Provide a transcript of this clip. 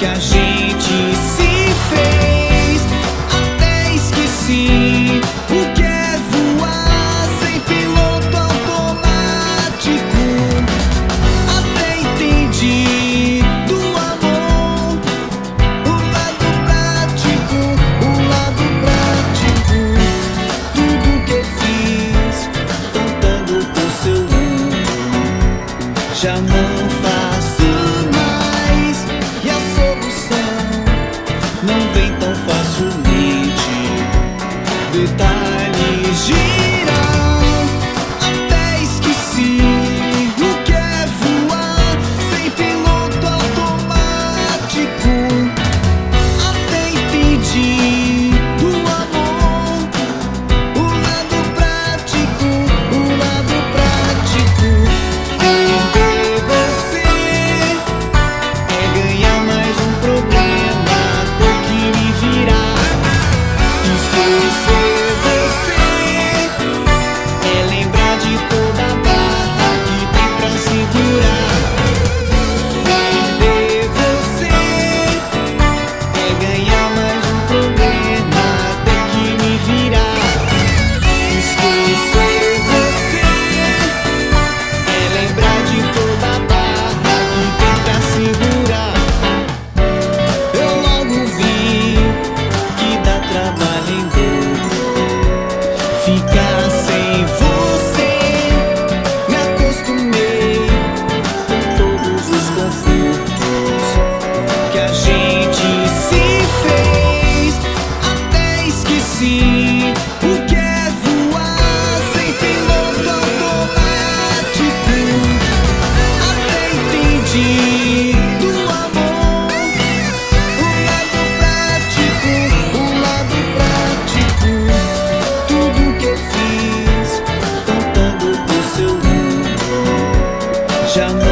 que a gente se fez. Até esqueci o que é voar sem piloto automático. Até entendi do amor o lado prático, o lado prático. Tudo que fiz, cantando com seu mundo, já não faz. she 想。